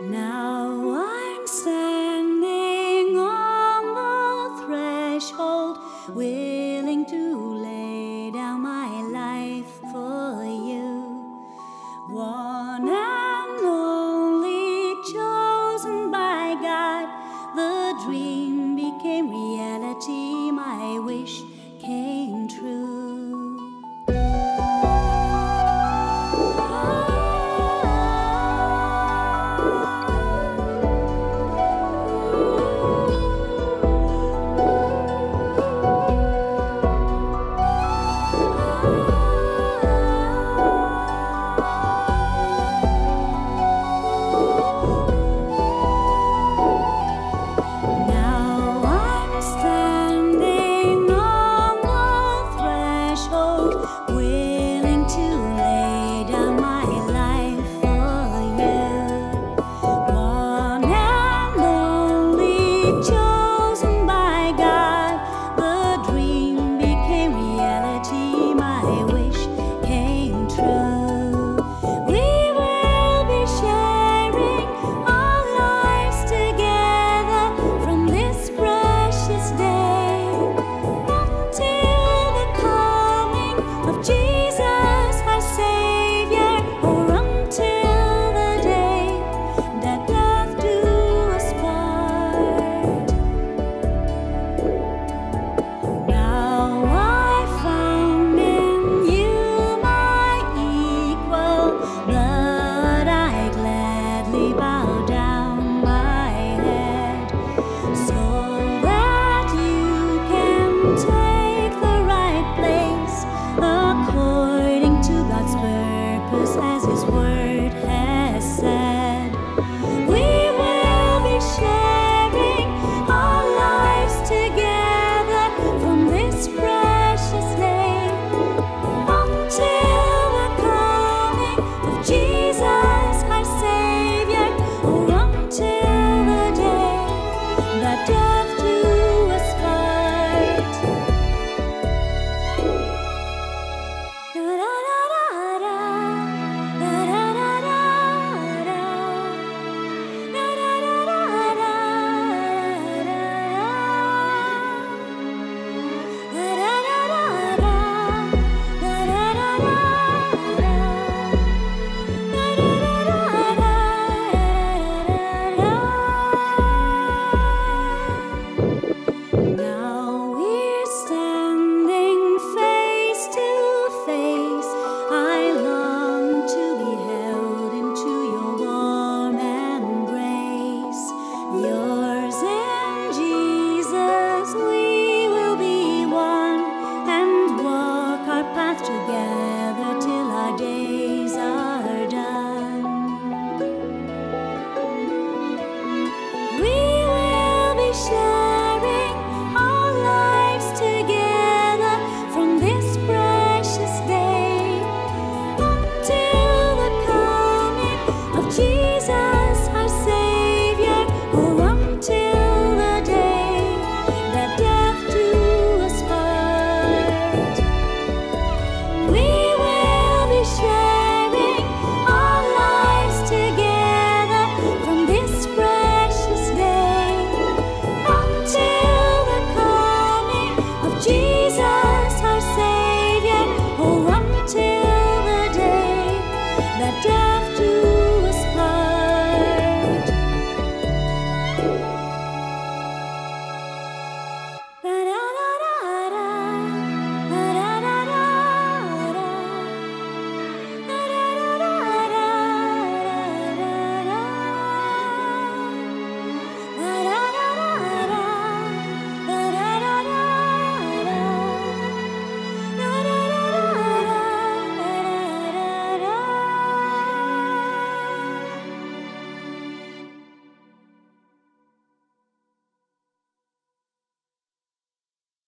Now I'm standing on the threshold,